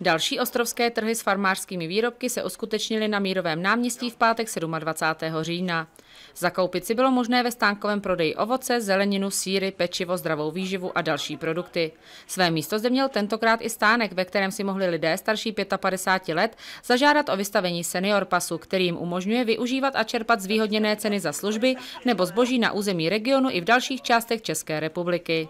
Další ostrovské trhy s farmářskými výrobky se uskutečnily na Mírovém náměstí v pátek 27. října. Zakoupit si bylo možné ve stánkovém prodeji ovoce, zeleninu, síry, pečivo, zdravou výživu a další produkty. Své místo zde měl tentokrát i stánek, ve kterém si mohli lidé starší 55 let zažádat o vystavení senior pasu, který jim umožňuje využívat a čerpat zvýhodněné ceny za služby nebo zboží na území regionu i v dalších částech České republiky.